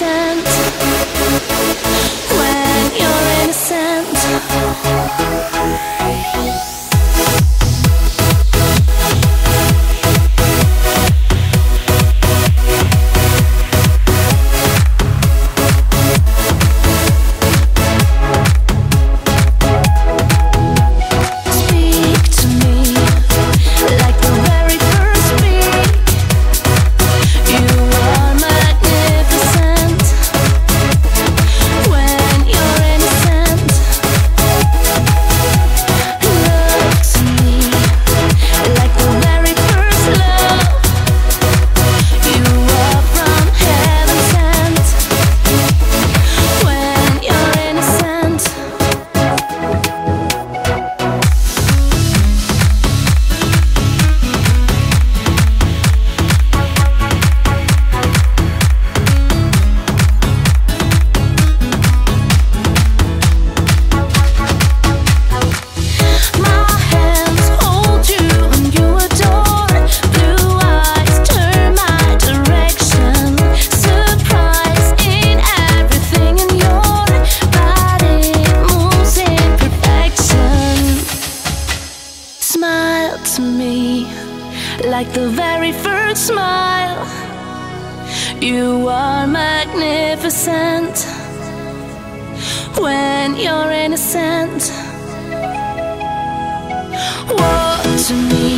sun to me, like the very first smile. You are magnificent when you're innocent. What to me